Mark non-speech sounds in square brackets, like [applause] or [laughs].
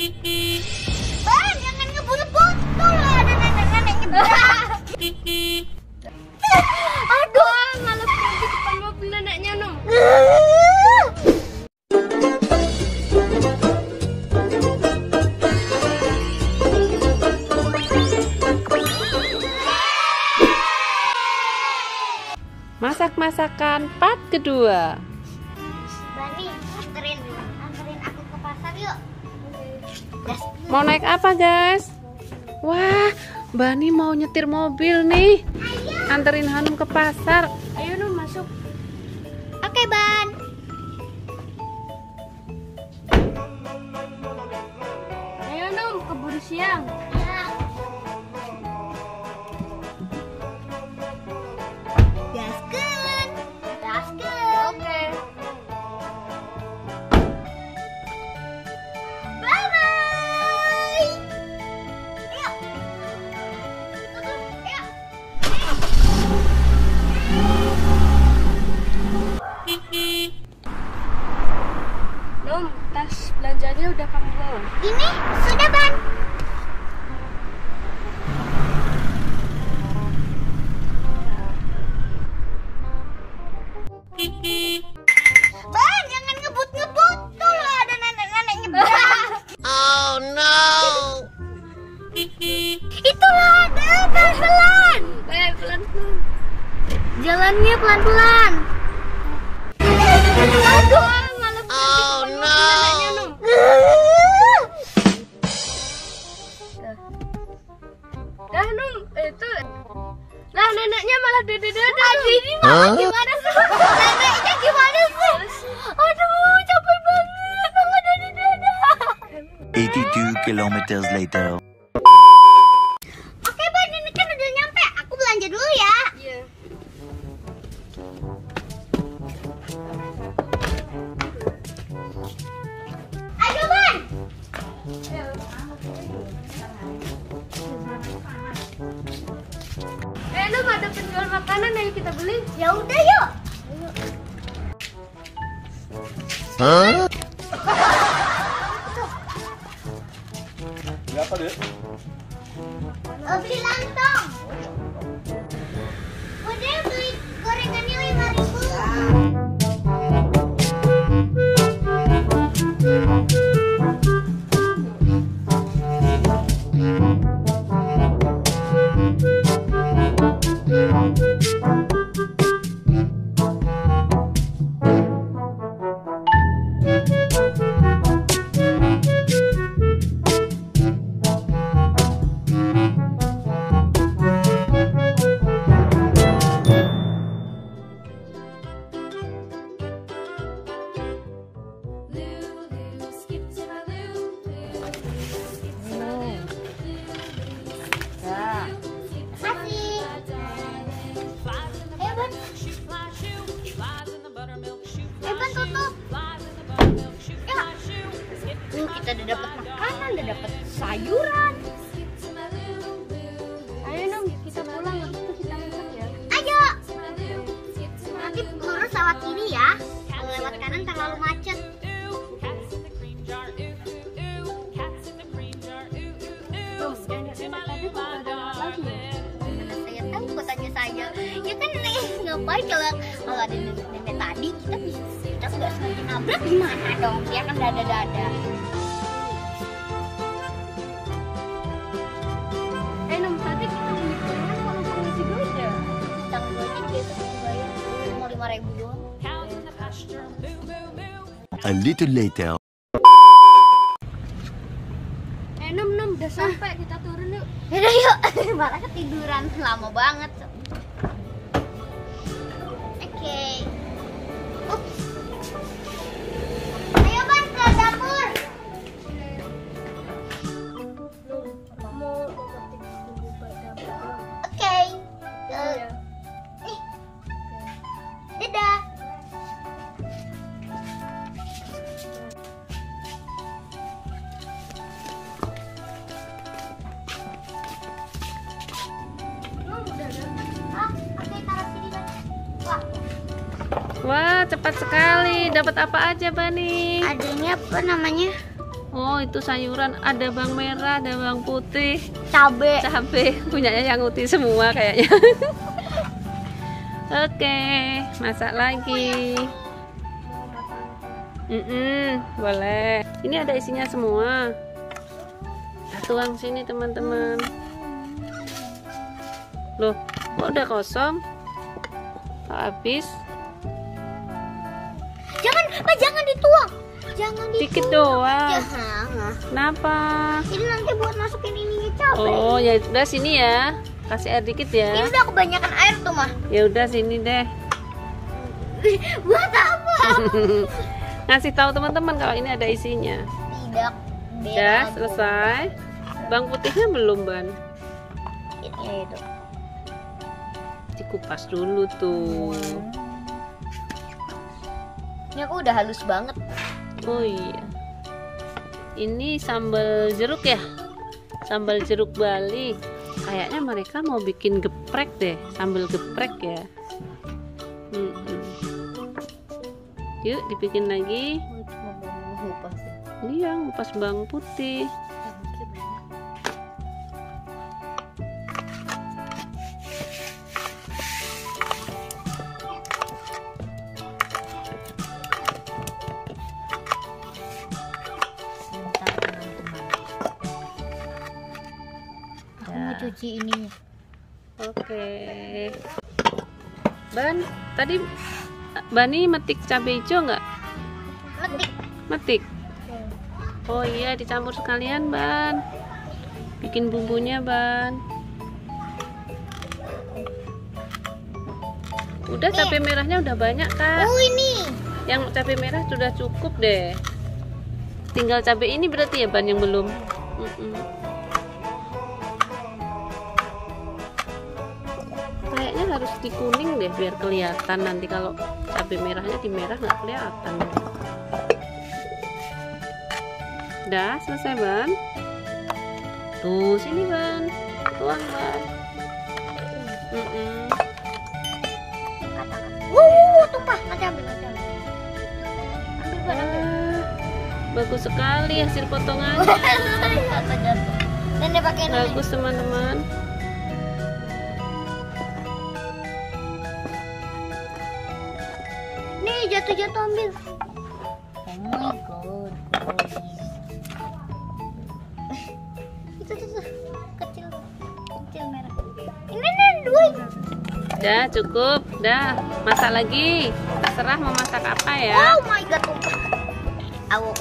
Ban, jangan ngebut botol lah ada nenek-nenek nyebrang. [laughs] Aduh, malah pergi depan mobil neneknya, Nom. Masak-masakan part kedua. Mau naik apa, guys? Wah, Bani mau nyetir mobil nih. Anterin Hanum ke pasar. Ayo, Nom, masuk. Oke, Ban. Ayo, Nom, keburu siang. Jalannya pelan-pelan. Aduh, malah Oh, no. Dah, Nom, itu. Lah, neneknya malah dada-dada. Aduh, ini mama gimana sih? Neneknya gimana sih? Aduh, capek banget. Mama dada-dada. 82 kilometers later. Ada penjual makanan ayo kita beli. Ya udah, yuk. Berapa deh? Eh, beli lontong. Udah beli gorengannya lima ribu. Ngapain kalau kalau ada nenek, nenek tadi kita bisa kita nggak sengaja nabrak gimana dong? Dia kan. Eh, Nom, tadi kita kalau ngisi duit ya? Tanggal gojek biasa aku bayar cuma lima ribu doang. A little later. Eh, Nom, Nom, udah sampai. Kita turun yuk. Yaudah yuk, [laughs] malah ketiduran lama banget. Oke. Wah, cepat sekali. Dapat apa aja, Bani? adanya apa namanya? Oh, itu sayuran. Ada bawang merah, ada bawang putih, cabe cabe. [laughs] Punyanya yang putih semua kayaknya. [laughs] Oke, masak lagi. Mm-mm, boleh. Ini ada isinya semua. Tuang sini teman-teman. Loh, kok udah kosong? Habis? Jangan ah, jangan dituang jangan dituang Dikit doang. jangan Kenapa? ini nanti buat masukin ininya cabe Oh, ya udah sini ya. Kasih air dikit ini ya. udah kebanyakan air tuh mah Ya udah sini deh. [laughs] buat apa [laughs] Ngasih tahu teman-teman kalau ini ada isinya. tidak Udah belagu. selesai. Bang putihnya belum, Ban. ya itu Dikupas dulu tuh. Ini aku udah halus banget Oh iya. Ini sambal jeruk ya? Sambal jeruk Bali. Kayaknya mereka mau bikin geprek deh, sambal geprek ya. Yuk dibikin lagi. Ini yang pas bawang putih. Aku mau cuci ini. Oke. Ban, tadi Bani metik cabai hijau nggak? Metik. Metik. Oh iya, dicampur sekalian, Ban. Bikin bumbunya, Ban. Udah cabai merahnya udah banyak, Kak. Oh ini. Yang cabai merah sudah cukup deh. Tinggal cabai ini berarti ya, Ban yang belum. Mm-mm. Kayaknya harus dikuning deh biar kelihatan nanti kalau cabai merahnya di merah nggak kelihatan. Udah selesai ban. Tuh sini ban, tuang ban. Mm-mm. Wuh, tumpah. Ambil, ambil. Ambil, Ban, ambil. Wah, bagus sekali hasil potongannya. [laughs] Nenek. Bagus teman-teman. Jatuh-jatuh ambil. Oh my god, itu tuh, tuh. kecil, kecil merah. Ini nih dua. Udah cukup, udah masak lagi. Terserah mau masak apa ya. Oh my god, tumpah. Awo.